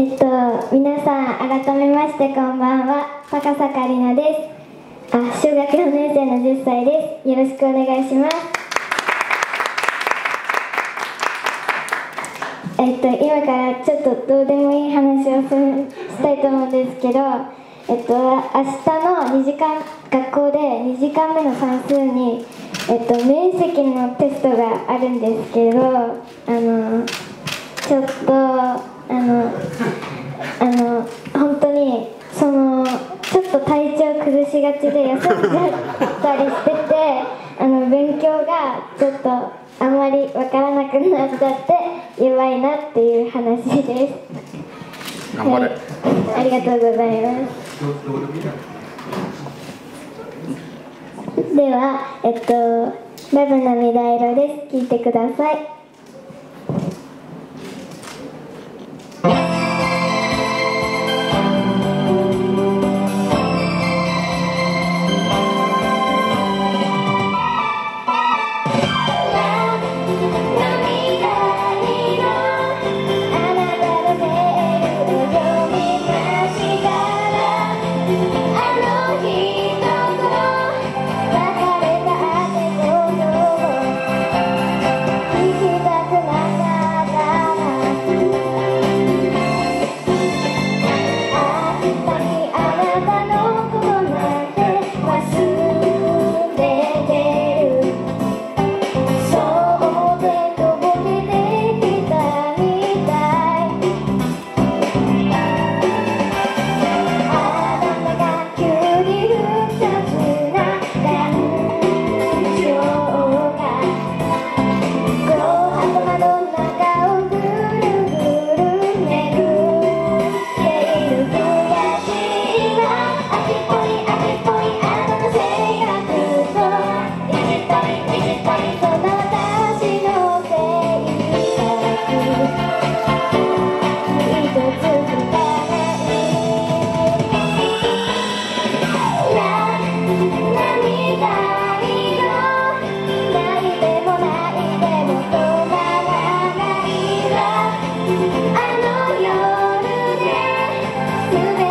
えっと皆さん改めましてこんばんは。高坂里奈です。あ小学4年生の10歳です。よろしくお願いします。えっと今からちょっとどうでもいい話をしたいと思うんですけどえっと明日の2時間学校で2時間目の算数にえっと面積のテストがあるんですけどあのちょっとあのあの本当にそのちょっと体調崩しがちで休んじゃったりしててあの勉強がちょっとあんまりわからなくなっちゃってやばいなっていう話です。頑張れ、はい、ありがとうございます。では、えっと、ラブ涙色です。聞いてください。feel it.